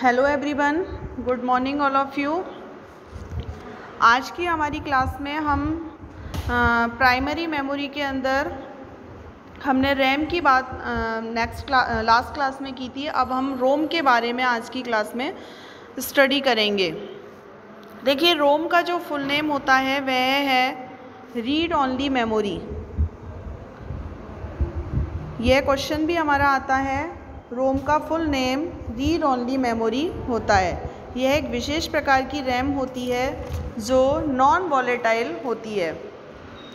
Hello everyone good morning all of you आज की हमारी क्लास में हम प्राइमरी मेमोरी के अंदर हमने रैम की बात नेक्स्ट क्ला लास्ट क्लास में की थी। अब हम रोम के बारे में आज की क्लास में स्टडी करेंगे। देखिए रोम का जो फुल नेम होता है, वह है रीड ऑनली मेमोरी यह क्वेश्चन भी हमारा आता है। रोम का full name read only memory होता है। यह एक विशेष प्रकार की रैम होती है, जो नॉन वॉलेटाइल होती है।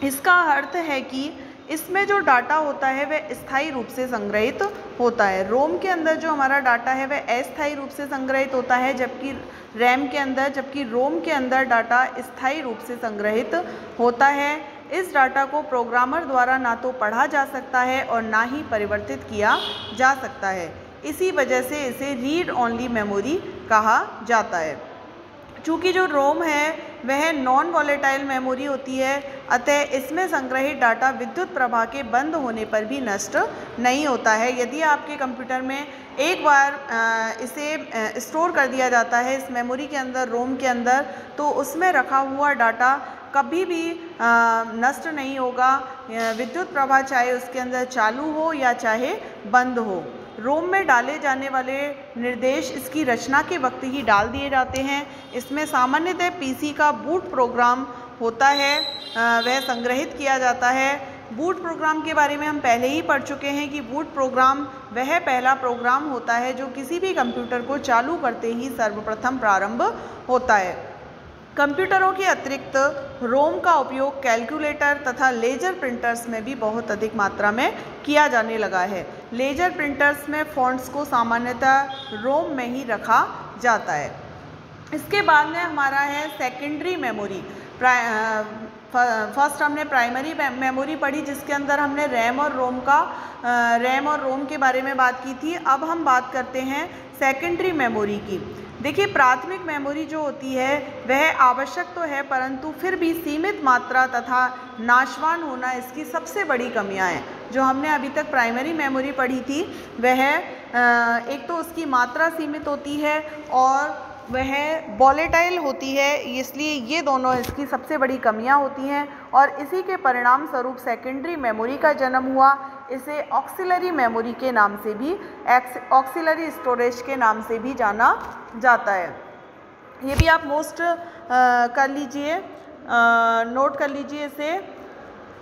इसका अर्थ है कि इसमें जो डाटा होता है, वह स्थायी रूप से संग्रहित होता है। रोम के अंदर जो हमारा डाटा है, वह अस्थायी रूप से संग्रहित होता है, जबकि रैम के अंदर, जबकि रोम के अंदर डाटा स्थायी रूप से संग्रहित होता है। इस डाटा को प्रोग्रामर द्वारा ना तो पढ़ा जा सकता है और ना ही परिवर्तित किया जा सकता है। इसी वजह से इसे रीड ओनली मेमोरी कहा जाता है। चूँकि जो रोम है, वह नॉन वॉलेटाइल मेमोरी होती है, अतः इसमें संग्रहित डाटा विद्युत प्रवाह के बंद होने पर भी नष्ट नहीं होता है। यदि आपके कंप्यूटर में एक बार इसे स्टोर कर दिया जाता है इस मेमोरी के अंदर, रोम के अंदर तो उसमें रखा हुआ डाटा कभी भी नष्ट नहीं होगा। विद्युत प्रवाह चाहे उसके अंदर चालू हो या चाहे बंद हो, रोम में डाले जाने वाले निर्देश इसकी रचना के वक्त ही डाल दिए जाते हैं। इसमें सामान्यतः पीसी का बूट प्रोग्राम होता है वह संग्रहित किया जाता है। बूट प्रोग्राम के बारे में हम पहले ही पढ़ चुके हैं कि बूट प्रोग्राम वह पहला प्रोग्राम होता है जो किसी भी कंप्यूटर को चालू करते ही सर्वप्रथम प्रारंभ होता है। कंप्यूटरों के अतिरिक्त रोम का उपयोग कैलकुलेटर तथा लेजर प्रिंटर्स में भी बहुत अधिक मात्रा में किया जाने लगा है। लेजर प्रिंटर्स में फॉन्ट्स को सामान्यतः रोम में ही रखा जाता है। इसके बाद में हमारा है सेकेंडरी मेमोरी फ़र्स्ट हमने प्राइमरी मेमोरी पढ़ी, जिसके अंदर हमने रैम और रोम का रैम और रोम के बारे में बात की थी। अब हम बात करते हैं सेकेंडरी मेमोरी की। देखिए, प्राथमिक मेमोरी जो होती है, वह आवश्यक तो है, परंतु फिर भी सीमित मात्रा तथा नाशवान होना इसकी सबसे बड़ी कमियाँ हैं। जो हमने अभी तक प्राइमरी मेमोरी पढ़ी थी, वह एक तो उसकी मात्रा सीमित होती है और वह वॉलेटाइल होती है, इसलिए ये दोनों इसकी सबसे बड़ी कमियाँ होती हैं और इसी के परिणाम स्वरूप सेकेंडरी मेमोरी का जन्म हुआ। इसे ऑक्सिलरी मेमोरी के नाम से भी ऑक्सिलरी स्टोरेज के नाम से भी जाना जाता है। ये भी आप मोस्ट कर लीजिए। नोट कर लीजिए इसे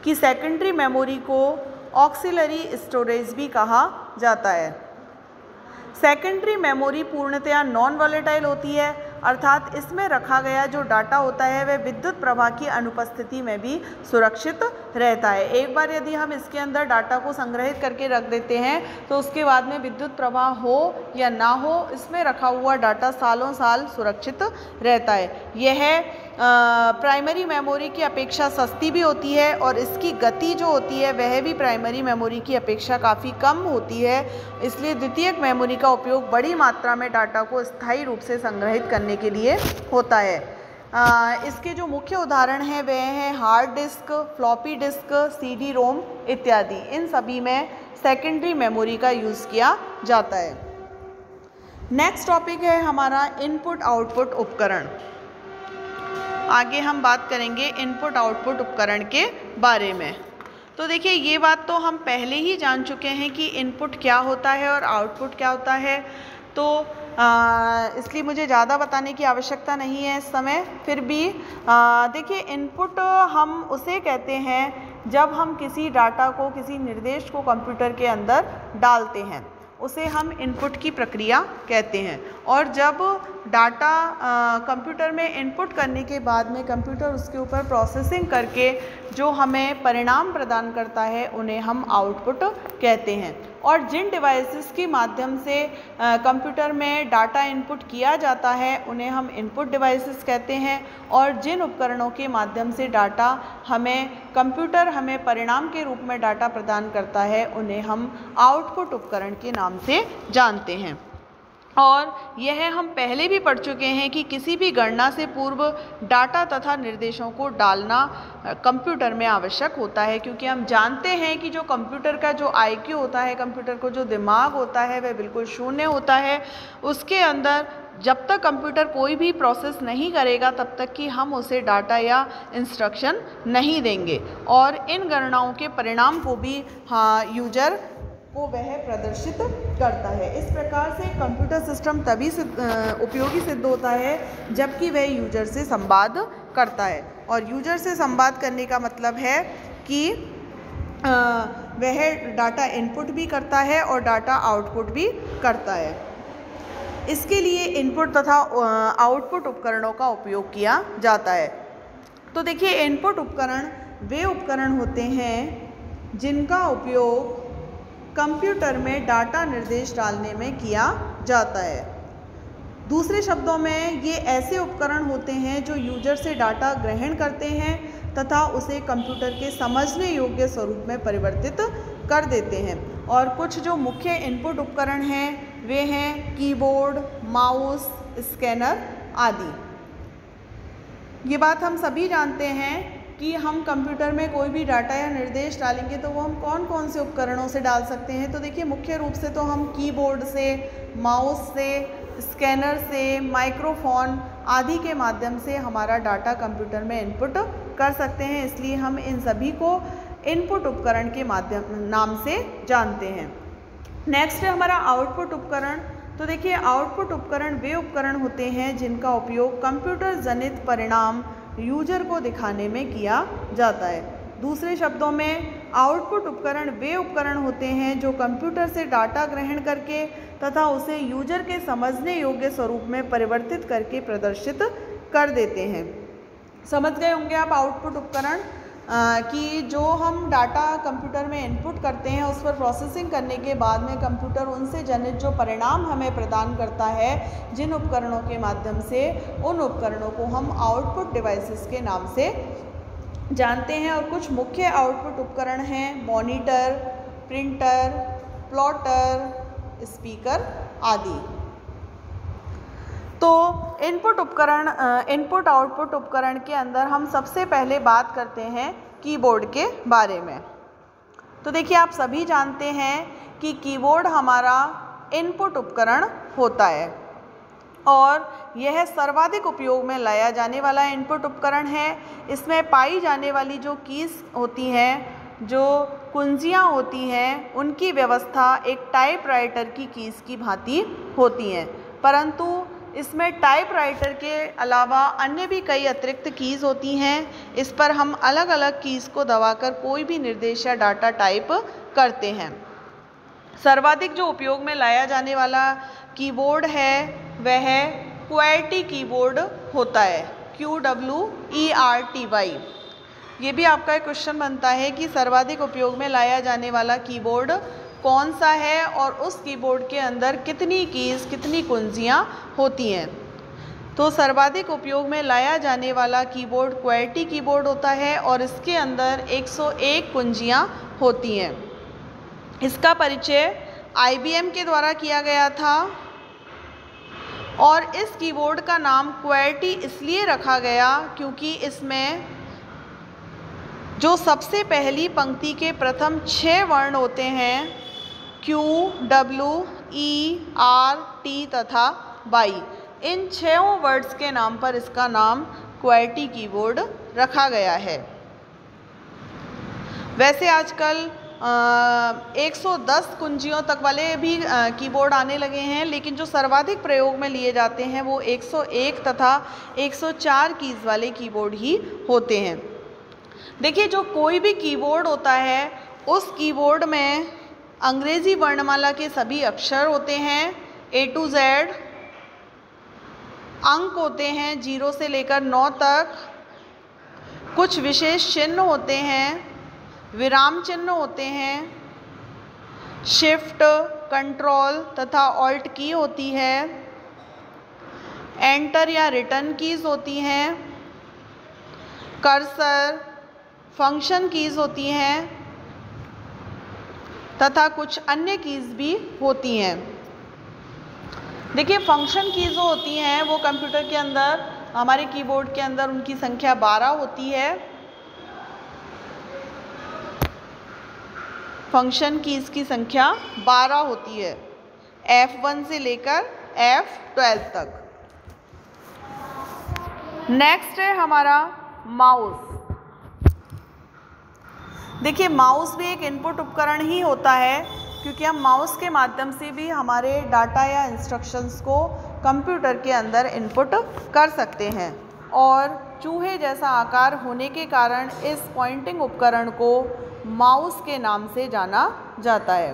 कि सेकेंडरी मेमोरी को ऑक्सिलरी स्टोरेज भी कहा जाता है। सेकेंडरी मेमोरी पूर्णतया नॉन वॉलेटाइल होती है। अर्थात इसमें रखा गया जो डाटा होता है वह विद्युत प्रवाह की अनुपस्थिति में भी सुरक्षित रहता है। एक बार यदि हम इसके अंदर डाटा को संग्रहित करके रख देते हैं तो उसके बाद में विद्युत प्रवाह हो या ना हो, इसमें रखा हुआ डाटा सालों साल सुरक्षित रहता है। यह प्राइमरी मेमोरी की अपेक्षा सस्ती भी होती है और इसकी गति जो होती है वह भी प्राइमरी मेमोरी की अपेक्षा काफ़ी कम होती है। इसलिए द्वितीयक मेमोरी का उपयोग बड़ी मात्रा में डाटा को स्थायी रूप से संग्रहित करने के लिए होता है। आ, इसके जो मुख्य उदाहरण हैं वे हैं hard disk floppy disk CD ROM इत्यादि। इन सभी में सेकेंडरी मेमोरी का यूज़ किया जाता है। नेक्स्ट टॉपिक है हमारा इनपुट आउटपुट उपकरण। आगे हम बात करेंगे इनपुट आउटपुट उपकरण के बारे में। तो देखिए, ये बात तो हम पहले ही जान चुके हैं कि इनपुट क्या होता है और आउटपुट क्या होता है। तो इसलिए मुझे ज़्यादा बताने की आवश्यकता नहीं है इस समय। फिर भी देखिए इनपुट हम उसे कहते हैं जब हम किसी डाटा को, किसी निर्देश को कंप्यूटर के अंदर डालते हैं। उसे हम इनपुट की प्रक्रिया कहते हैं। और जब डाटा कंप्यूटर में इनपुट करने के बाद में कंप्यूटर उसके ऊपर प्रोसेसिंग करके जो हमें परिणाम प्रदान करता है, उन्हें हम आउटपुट कहते हैं। और जिन डिवाइसेस के माध्यम से कंप्यूटर में डाटा इनपुट किया जाता है, उन्हें हम इनपुट डिवाइसेस कहते हैं और जिन उपकरणों के माध्यम से डाटा हमें कंप्यूटर हमें परिणाम के रूप में डाटा प्रदान करता है, उन्हें हम आउटपुट उपकरण के नाम से जानते हैं। और यह हम पहले भी पढ़ चुके हैं कि किसी भी गणना से पूर्व डाटा तथा निर्देशों को डालना कंप्यूटर में आवश्यक होता है, क्योंकि हम जानते हैं कि जो कंप्यूटर का जो आईक्यू होता है, कंप्यूटर को जो दिमाग होता है, वह बिल्कुल शून्य होता है। उसके अंदर जब तक कंप्यूटर कोई भी प्रोसेस नहीं करेगा, तब तक कि हम उसे डाटा या इंस्ट्रक्शन नहीं देंगे। और इन गणनाओं के परिणाम को भी हाँ यूज़र को वह प्रदर्शित करता है। इस प्रकार से कंप्यूटर सिस्टम तभी से उपयोगी सिद्ध होता है, जबकि वह यूज़र से संवाद करता है। और यूज़र से संवाद करने का मतलब है कि वह डाटा इनपुट भी करता है और डाटा आउटपुट भी करता है। इसके लिए इनपुट तथा आउटपुट उपकरणों का उपयोग किया जाता है। तो देखिए इनपुट उपकरण वे उपकरण होते हैं जिनका उपयोग कंप्यूटर में डाटा निर्देश डालने में किया जाता है। दूसरे शब्दों में, ये ऐसे उपकरण होते हैं जो यूज़र से डाटा ग्रहण करते हैं तथा उसे कंप्यूटर के समझने योग्य स्वरूप में परिवर्तित कर देते हैं। और कुछ जो मुख्य इनपुट उपकरण हैं, वे हैं कीबोर्ड, माउस, स्कैनर आदि। ये बात हम सभी जानते हैं कि हम कंप्यूटर में कोई भी डाटा या निर्देश डालेंगे तो वो हम कौन कौन से उपकरणों से डाल सकते हैं? तो देखिए, मुख्य रूप से तो हम कीबोर्ड से, माउस से, स्कैनर से, माइक्रोफोन आदि के माध्यम से हमारा डाटा कंप्यूटर में इनपुट कर सकते हैं। इसलिए हम इन सभी को इनपुट उपकरण के माध्यम, नाम से जानते हैं। नेक्स्ट है हमारा आउटपुट उपकरण। तो देखिए, आउटपुट उपकरण वे उपकरण होते हैं जिनका उपयोग कंप्यूटर जनित परिणाम यूज़र को दिखाने में किया जाता है। दूसरे शब्दों में, आउटपुट उपकरण वे उपकरण होते हैं जो कंप्यूटर से डाटा ग्रहण करके तथा उसे यूज़र के समझने योग्य स्वरूप में परिवर्तित करके प्रदर्शित कर देते हैं। समझ गए होंगे आप आउटपुट उपकरण? कि जो हम डाटा कंप्यूटर में इनपुट करते हैं, उस पर प्रोसेसिंग करने के बाद में कंप्यूटर उनसे जनित जो परिणाम हमें प्रदान करता है, जिन उपकरणों के माध्यम से, उन उपकरणों को हम आउटपुट डिवाइसेस के नाम से जानते हैं। और कुछ मुख्य आउटपुट उपकरण हैं मॉनिटर प्रिंटर प्लॉटर स्पीकर आदि। तो इनपुट उपकरण इनपुट आउटपुट उपकरण के अंदर हम सबसे पहले बात करते हैं कीबोर्ड के बारे में। तो देखिए, आप सभी जानते हैं कि कीबोर्ड हमारा इनपुट उपकरण होता है और यह सर्वाधिक उपयोग में लाया जाने वाला इनपुट उपकरण है। इसमें पाई जाने वाली जो कीज़ होती हैं, जो कुंजियाँ होती हैं, उनकी व्यवस्था एक टाइपराइटर की कीज़ की भांति होती हैं। परंतु इसमें टाइपराइटर के अलावा अन्य भी कई अतिरिक्त कीज़ होती हैं। इस पर हम अलग अलग कीज़ को दबाकर कोई भी निर्देश या डाटा टाइप करते हैं। सर्वाधिक जो उपयोग में लाया जाने वाला कीबोर्ड है, वह क्वेटी कीबोर्ड होता है Q W E R T Y ये भी आपका एक क्वेश्चन बनता है कि सर्वाधिक उपयोग में लाया जाने वाला कीबोर्ड कौन सा है और उस कीबोर्ड के अंदर कितनी कीज़ कितनी कुंजियाँ होती हैं? तो सर्वाधिक उपयोग में लाया जाने वाला कीबोर्ड क्वेटी कीबोर्ड होता है और इसके अंदर 101 कुंजियाँ होती हैं। इसका परिचय आई के द्वारा किया गया था और इस कीबोर्ड का नाम क्वेटी इसलिए रखा गया क्योंकि इसमें जो सबसे पहली पंक्ति के प्रथम छः वर्ण होते हैं Q W E R T तथा वाई इन छः वर्ड्स के नाम पर इसका नाम क्वालिटी कीबोर्ड रखा गया है। वैसे आजकल 110 कुंजियों तक वाले भी कीबोर्ड आने लगे हैं, लेकिन जो सर्वाधिक प्रयोग में लिए जाते हैं वो 101 तथा 104 कीज़ वाले कीबोर्ड ही होते हैं। देखिए, जो कोई भी कीबोर्ड होता है, उस कीबोर्ड में अंग्रेज़ी वर्णमाला के सभी अक्षर होते हैं ए टू जेड अंक होते हैं, ज़ीरो से लेकर नौ तक। कुछ विशेष चिन्ह होते हैं, विराम चिन्ह होते हैं शिफ्ट कंट्रोल तथा ऑल्ट की होती है। एंटर या रिटर्न कीज़ होती हैं। कर्सर फ़ंक्शन कीज़ होती हैं। तथा कुछ अन्य कीज़ भी होती हैं। देखिए फ़ंक्शन की जो होती हैं, वो कंप्यूटर के अंदर, हमारे कीबोर्ड के अंदर उनकी संख्या 12 होती है। फ़ंक्शन कीज़ की संख्या 12 होती है। F1 से लेकर F12 तक। नेक्स्ट है हमारा माउस देखिए माउस भी एक इनपुट उपकरण ही होता है, क्योंकि हम माउस के माध्यम से भी हमारे डाटा या इंस्ट्रक्शंस को कंप्यूटर के अंदर इनपुट कर सकते हैं। और चूहे जैसा आकार होने के कारण इस पॉइंटिंग उपकरण को माउस के नाम से जाना जाता है।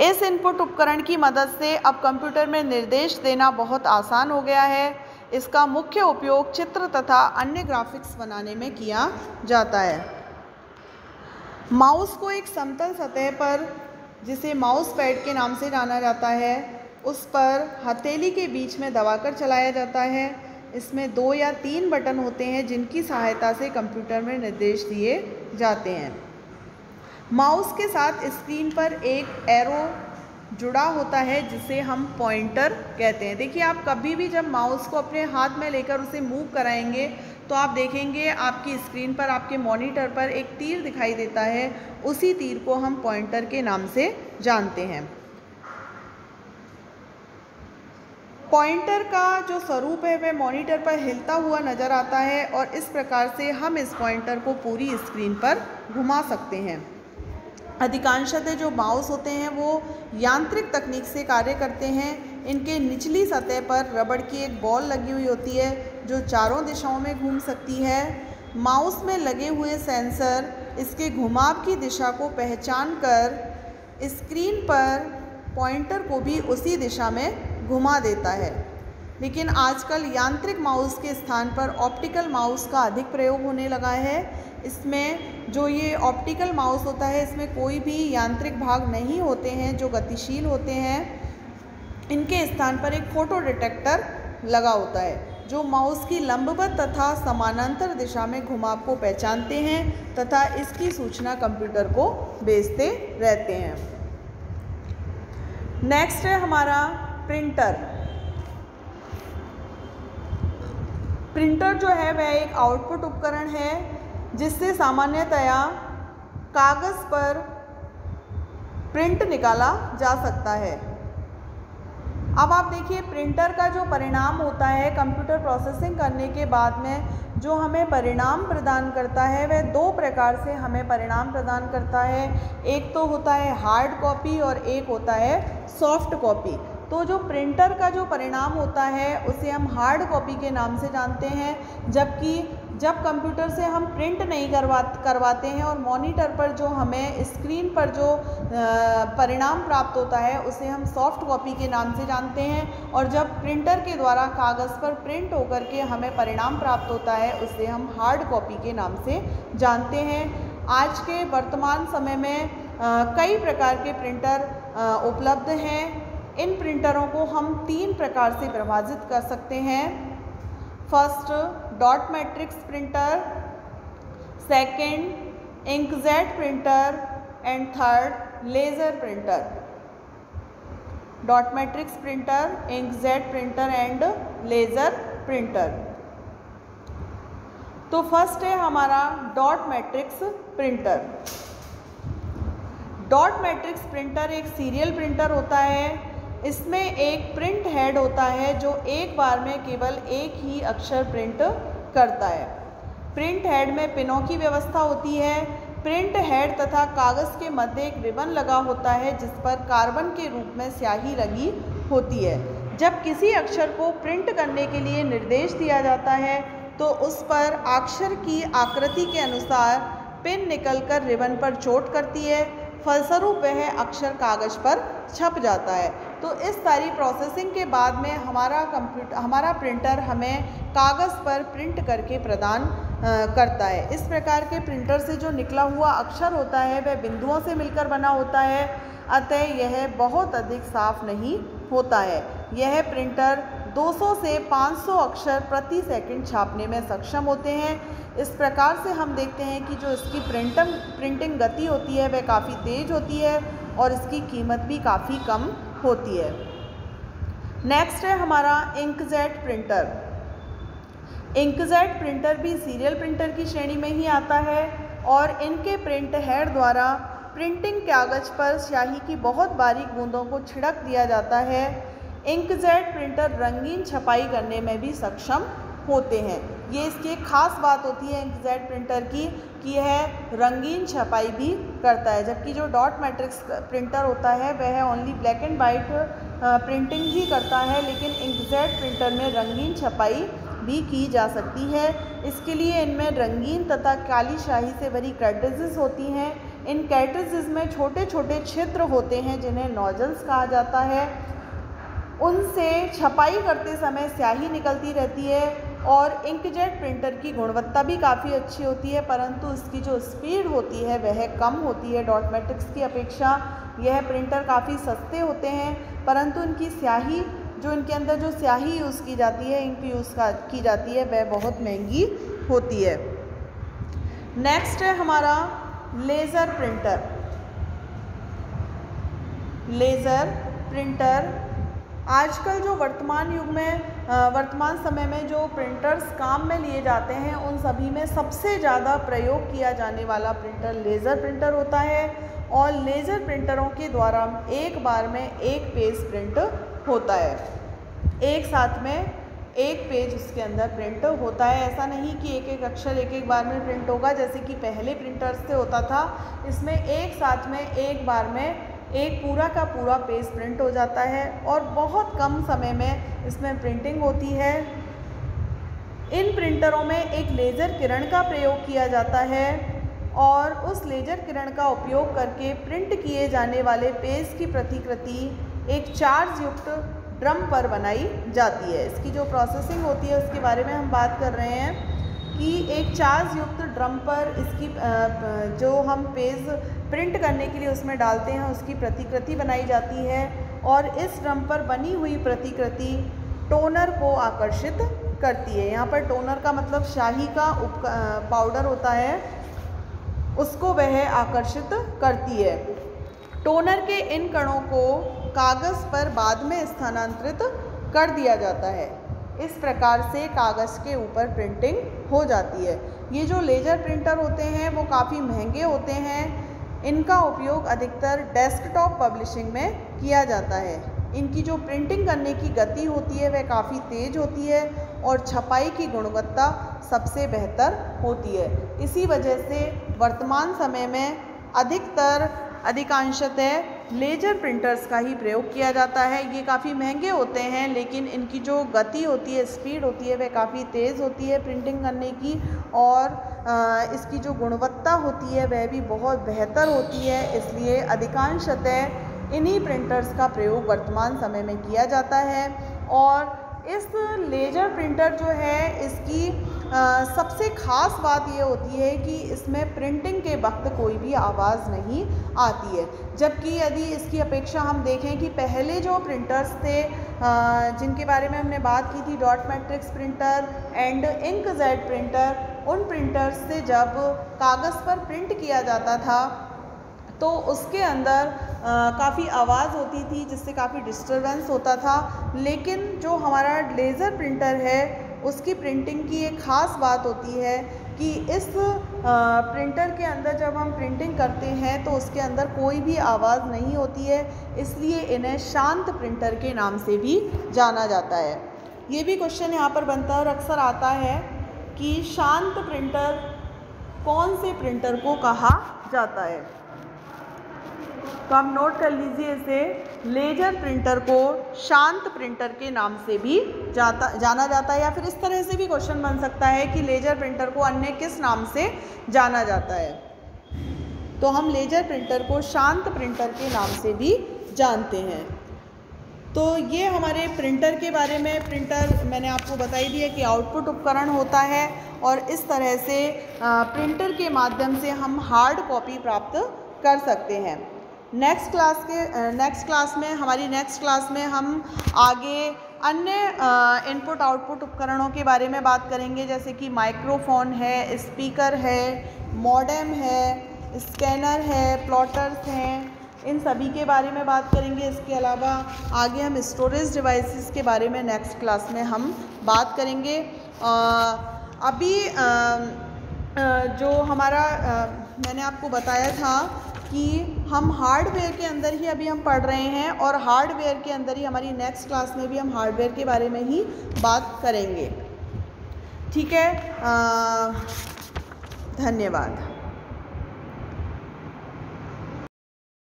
इस इनपुट उपकरण की मदद से अब कंप्यूटर में निर्देश देना बहुत आसान हो गया है। इसका मुख्य उपयोग चित्र तथा अन्य ग्राफिक्स बनाने में किया जाता है। माउस को एक समतल सतह पर, जिसे माउस पैड के नाम से जाना जाता है, उस पर हथेली के बीच में दबाकर चलाया जाता है। इसमें दो या तीन बटन होते हैं जिनकी सहायता से कंप्यूटर में निर्देश दिए जाते हैं। माउस के साथ स्क्रीन पर एक एरो जुड़ा होता है, जिसे हम पॉइंटर कहते हैं। देखिए, आप कभी भी जब माउस को अपने हाथ में लेकर उसे मूव कराएँगे तो आप देखेंगे आपकी स्क्रीन पर, आपके मॉनिटर पर एक तीर दिखाई देता है। उसी तीर को हम पॉइंटर के नाम से जानते हैं। पॉइंटर का जो स्वरूप है, वह मॉनिटर पर हिलता हुआ नज़र आता है और इस प्रकार से हम इस पॉइंटर को पूरी स्क्रीन पर घुमा सकते हैं। अधिकांशतः जो माउस होते हैं, वो यांत्रिक तकनीक से कार्य करते हैं। इनके निचली सतह पर रबड़ की एक बॉल लगी हुई होती है जो चारों दिशाओं में घूम सकती है। माउस में लगे हुए सेंसर इसके घुमाव की दिशा को पहचान कर स्क्रीन पर पॉइंटर को भी उसी दिशा में घुमा देता है। लेकिन आजकल यांत्रिक माउस के स्थान पर ऑप्टिकल माउस का अधिक प्रयोग होने लगा है। इसमें जो ये ऑप्टिकल माउस होता है, इसमें कोई भी यांत्रिक भाग नहीं होते हैं जो गतिशील होते हैं। इनके स्थान पर एक फ़ोटो डिटेक्टर लगा होता है। जो माउस की लंबवत तथा समानांतर दिशा में घुमाव को पहचानते हैं तथा इसकी सूचना कंप्यूटर को भेजते रहते हैं। नेक्स्ट है हमारा प्रिंटर। प्रिंटर जो है वह एक आउटपुट उपकरण है, जिससे सामान्यतया कागज़ पर प्रिंट निकाला जा सकता है। अब आप देखिए, प्रिंटर का जो परिणाम होता है कंप्यूटर प्रोसेसिंग करने के बाद में, जो हमें परिणाम प्रदान करता है, वह दो प्रकार से हमें परिणाम प्रदान करता है। एक तो होता है हार्ड कॉपी और एक होता है सॉफ्ट कॉपी तो जो प्रिंटर का जो परिणाम होता है, उसे हम हार्ड कॉपी के नाम से जानते हैं, जबकि जब कंप्यूटर से हम प्रिंट नहीं करवा करवाते हैं और मॉनिटर पर जो हमें स्क्रीन पर जो परिणाम प्राप्त होता है उसे हम सॉफ्ट कॉपी के नाम से जानते हैं और जब प्रिंटर के द्वारा कागज़ पर प्रिंट होकर के हमें परिणाम प्राप्त होता है उसे हम हार्ड कॉपी के नाम से जानते हैं। आज के वर्तमान समय में आ, कई प्रकार के प्रिंटर उपलब्ध हैं। इन प्रिंटरों को हम तीन प्रकार से प्रभावित कर सकते हैं। First dot matrix printer second inkjet printer and third laser printer dot matrix printer inkjet printer and laser printer तो फ़र्स्ट है हमारा dot matrix printer dot matrix printer एक सीरियल प्रिंटर होता है। इसमें एक प्रिंट हेड होता है जो एक बार में केवल एक ही अक्षर प्रिंट करता है। प्रिंट हेड में पिनों की व्यवस्था होती है। प्रिंट हेड तथा कागज़ के मध्य एक रिबन लगा होता है, जिस पर कार्बन के रूप में स्याही लगी होती है। जब किसी अक्षर को प्रिंट करने के लिए निर्देश दिया जाता है तो उस पर अक्षर की आकृति के अनुसार पिन निकलकर रिबन पर चोट करती है। फलस्वरूप वह अक्षर कागज़ पर छप जाता है। तो इस सारी प्रोसेसिंग के बाद में हमारा कंप्यूटर हमारा प्रिंटर हमें कागज़ पर प्रिंट करके प्रदान करता है। इस प्रकार के प्रिंटर से जो निकला हुआ अक्षर होता है, वह बिंदुओं से मिलकर बना होता है। अतः यह बहुत अधिक साफ़ नहीं होता है। यह प्रिंटर 200 से 500 अक्षर प्रति सेकंड छापने में सक्षम होते हैं। इस प्रकार से हम देखते हैं कि जो इसकी प्रिंटम, प्रिंटिंग गति होती है, वह काफ़ी तेज़ होती है और इसकी कीमत भी काफ़ी कम होती है। नेक्स्ट है हमारा इंकजेट प्रिंटर इंकजेट प्रिंटर भी सीरियल प्रिंटर की श्रेणी में ही आता है और इनके प्रिंट हेड द्वारा प्रिंटिंग कागज़ पर स्याही की बहुत बारीक बूंदों को छिड़क दिया जाता है। इंकजेट प्रिंटर रंगीन छपाई करने में भी सक्षम होते हैं। ये इसकी एक ख़ास बात होती है इंकजेट प्रिंटर की, कि यह रंगीन छपाई भी करता है, जबकि जो डॉट मैट्रिक्स प्रिंटर होता है, वह only black and white printing ही करता है, लेकिन इंकजेट प्रिंटर में रंगीन छपाई भी की जा सकती है। इसके लिए इनमें रंगीन तथा काली शाही से भरी कैटरेजेस होती हैं। इन कैटरेजेस में छोटे छोटे छिद्र होते हैं, जिन्हें नोजल्स कहा जाता है। उनसे छपाई करते समय स्याही निकलती रहती है और इंकजेट प्रिंटर की गुणवत्ता भी काफ़ी अच्छी होती है, परंतु इसकी जो स्पीड होती है, वह कम होती है। डॉट मैट्रिक्स की अपेक्षा यह प्रिंटर काफ़ी सस्ते होते हैं, परंतु इनकी स्याही, जो इनके अंदर जो स्याही यूज़ की जाती है इंक यूज़ की जाती है, वह बहुत महँगी होती है। नेक्स्ट है हमारा लेज़र प्रिंटर लेज़र प्रिंटर आजकल जो वर्तमान युग में वर्तमान समय में जो प्रिंटर्स काम में लिए जाते हैं, उन सभी में सबसे ज़्यादा प्रयोग किया जाने वाला प्रिंटर लेज़र प्रिंटर होता है और लेज़र प्रिंटरों के द्वारा एक बार में एक पेज प्रिंट होता है। एक साथ में एक पेज उसके अंदर प्रिंट होता है। ऐसा नहीं कि एक एक अक्षर एक एक बार में प्रिंट होगा, जैसे कि पहले प्रिंटर्स से होता था। इसमें एक साथ में एक बार में एक पूरा का पूरा पेज प्रिंट हो जाता है और बहुत कम समय में इसमें प्रिंटिंग होती है। इन प्रिंटरों में एक लेज़र किरण का प्रयोग किया जाता है और उस लेज़र किरण का उपयोग करके प्रिंट किए जाने वाले पेज की प्रतिकृति एक चार्ज युक्त ड्रम पर बनाई जाती है। इसकी जो प्रोसेसिंग होती है उसके बारे में हम बात कर रहे हैं कि एक चार्ज युक्त ड्रम पर इसकी जो हम पेज प्रिंट करने के लिए उसमें डालते हैं, उसकी प्रतिकृति बनाई जाती है और इस ड्रम पर बनी हुई प्रतिकृति टोनर को आकर्षित करती है। यहाँ पर टोनर का मतलब शाही का उप पाउडर होता है, उसको वह आकर्षित करती है। टोनर के इन कणों को कागज़ पर बाद में स्थानांतरित कर दिया जाता है। इस प्रकार से कागज़ के ऊपर प्रिंटिंग हो जाती है। ये जो लेज़र प्रिंटर होते हैं, वो काफ़ी महँगे होते हैं इनका उपयोग अधिकतर डेस्कटॉप पब्लिशिंग में किया जाता है। इनकी जो प्रिंटिंग करने की गति होती है, वह काफ़ी तेज़ होती है और छपाई की गुणवत्ता सबसे बेहतर होती है। इसी वजह से वर्तमान समय में अधिकतर, अधिकांशतः लेजर प्रिंटर्स का ही प्रयोग किया जाता है। ये काफ़ी महँगे होते हैं, लेकिन इनकी जो गति होती है, स्पीड होती है, वह काफ़ी तेज़ होती है प्रिंटिंग करने की और इसकी जो गुणवत्ता होती है, वह भी बहुत बेहतर होती है। इसलिए अधिकांशतः इन्हीं प्रिंटर्स का प्रयोग वर्तमान समय में किया जाता है। और इस लेजर प्रिंटर जो है, इसकी सबसे ख़ास बात ये होती है कि इसमें प्रिंटिंग के वक्त कोई भी आवाज़ नहीं आती है। जबकि यदि इसकी अपेक्षा हम देखें कि पहले जो प्रिंटर्स थे जिनके बारे में हमने बात की थी dot matrix printer and ink jet printer उन प्रिंटर्स से जब कागज़ पर प्रिंट किया जाता था तो उसके अंदर काफ़ी आवाज़ होती थी, जिससे काफ़ी डिस्टरबेंस होता था। लेकिन जो हमारा लेज़र प्रिंटर है उसकी प्रिंटिंग की एक ख़ास बात होती है कि इस प्रिंटर के अंदर जब हम प्रिंटिंग करते हैं तो उसके अंदर कोई भी आवाज़ नहीं होती है, इसलिए इन्हें शांत प्रिंटर के नाम से भी जाना जाता है। ये भी क्वेश्चन यहाँ पर बनता है और अक्सर आता है कि शांत प्रिंटर कौन से प्रिंटर को कहा जाता है। तो आप नोट कर लीजिए इसे लेजर प्रिंटर को शांत प्रिंटर के नाम से भी जाता, जाना जाता है या फिर इस तरह से भी क्वेश्चन बन सकता है कि लेजर प्रिंटर को अन्य किस नाम से जाना जाता है। तो हम लेजर प्रिंटर को शांत प्रिंटर के नाम से भी जानते हैं। तो ये हमारे प्रिंटर के बारे में प्रिंटर मैंने आपको बताई दिया कि आउटपुट उपकरण होता है और इस तरह से प्रिंटर के माध्यम से हम हार्ड कॉपी प्राप्त कर सकते हैं। नेक्स्ट क्लास के नेक्स्ट क्लास में हमारी नेक्स्ट क्लास में हम आगे अन्य इनपुट आउटपुट उपकरणों के बारे में बात करेंगे जैसे कि माइक्रोफोन है स्पीकर है मॉडेम है स्कैनर है प्लॉटर्स हैं इन सभी के बारे में बात करेंगे। इसके अलावा आगे हम स्टोरेज डिवाइसेस के बारे में नेक्स्ट क्लास में हम बात करेंगे। आ, अभी आ, जो हमारा आ, मैंने आपको बताया था कि हम हार्डवेयर के अंदर ही अभी हम पढ़ रहे हैं और हार्डवेयर के अंदर ही हमारी नेक्स्ट क्लास में भी हम हार्डवेयर के बारे में ही बात करेंगे। ठीक है? धन्यवाद।